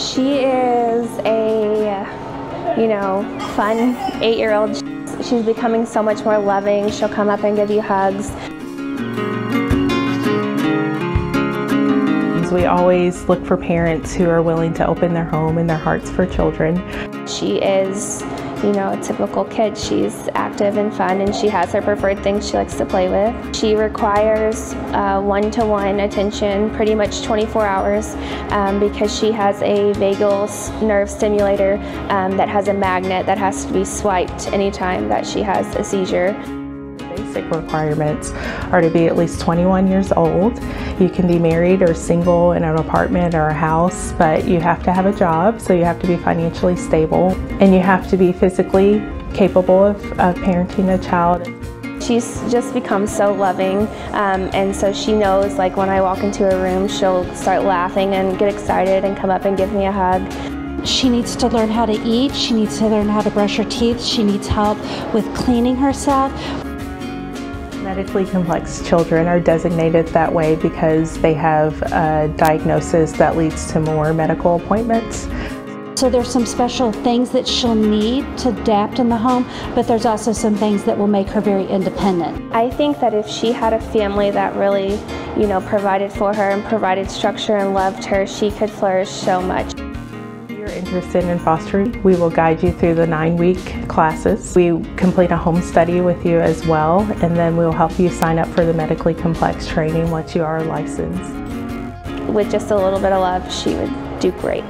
She is a, you know, fun eight-year-old. She's becoming so much more loving. She'll come up and give you hugs. We always look for parents who are willing to open their home and their hearts for children. She is, you know, a typical kid. She's active and fun and she has her preferred things she likes to play with. She requires uh, one-to-one attention pretty much 24 hours um, because she has a vagal nerve stimulator um, that has a magnet that has to be swiped anytime that she has a seizure basic requirements are to be at least 21 years old. You can be married or single in an apartment or a house, but you have to have a job, so you have to be financially stable, and you have to be physically capable of, of parenting a child. She's just become so loving, um, and so she knows like when I walk into a room, she'll start laughing and get excited and come up and give me a hug. She needs to learn how to eat, she needs to learn how to brush her teeth, she needs help with cleaning herself. Medically complex children are designated that way because they have a diagnosis that leads to more medical appointments. So there's some special things that she'll need to adapt in the home, but there's also some things that will make her very independent. I think that if she had a family that really, you know, provided for her and provided structure and loved her, she could flourish so much interested in fostering, we will guide you through the nine-week classes. We complete a home study with you as well, and then we'll help you sign up for the medically complex training once you are licensed. With just a little bit of love, she would do great.